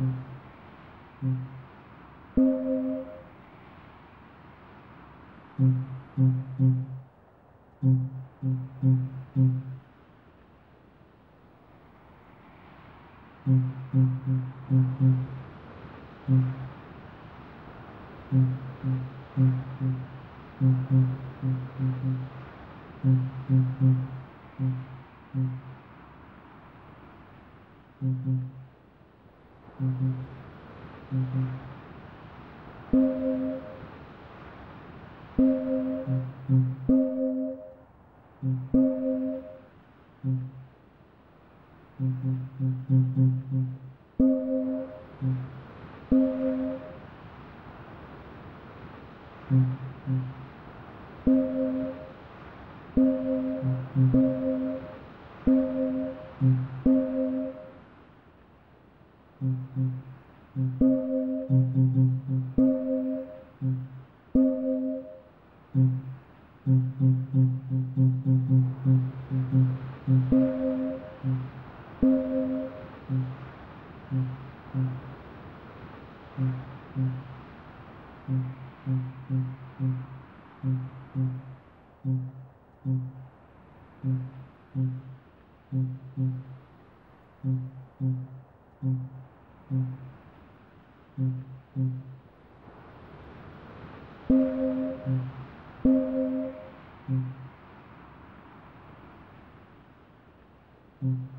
Mm-hmm. Mm-hmm. Mm-hmm.